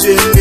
DJ